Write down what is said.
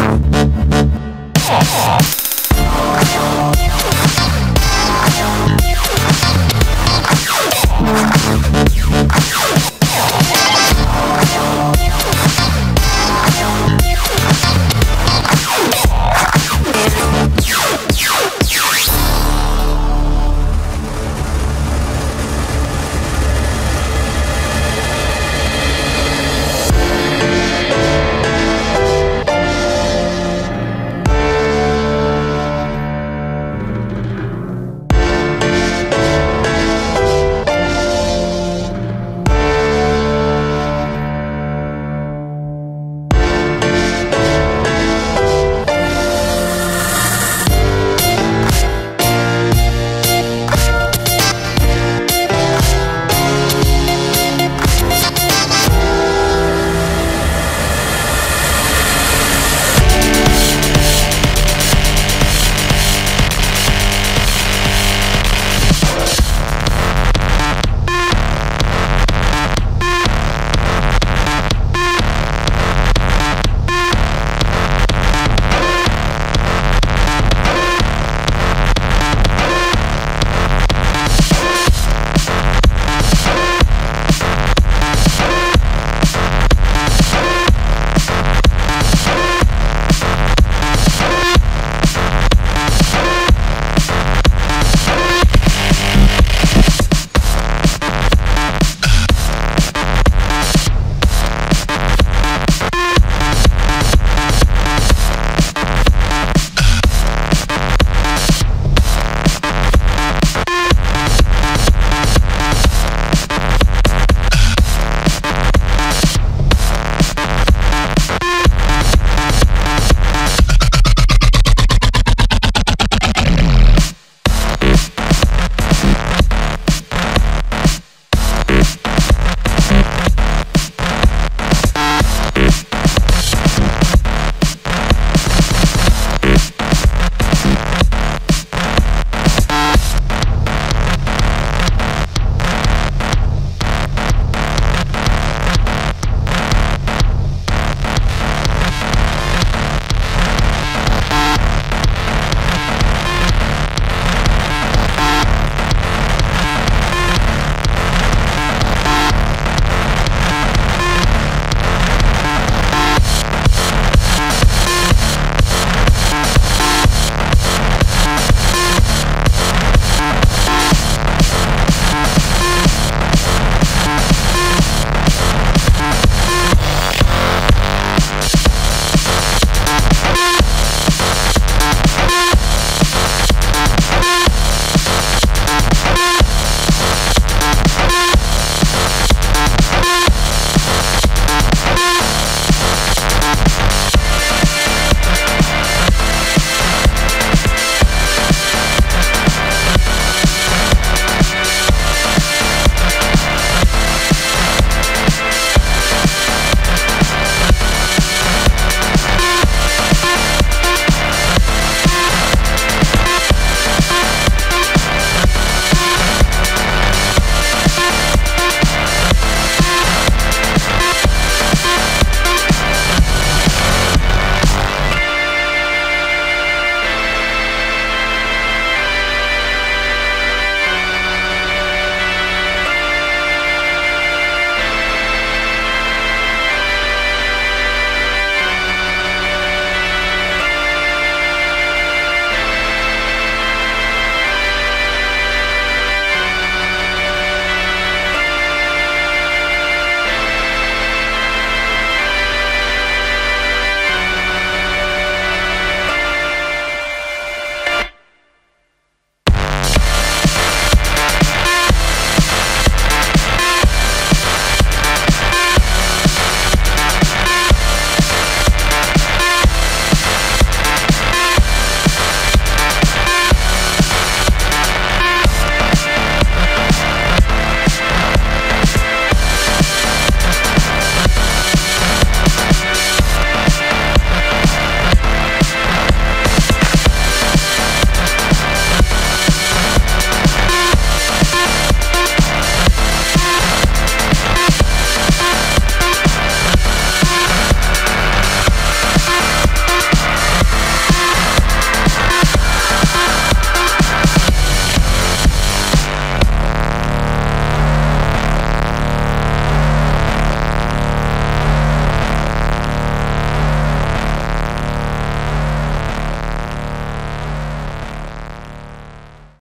Oh.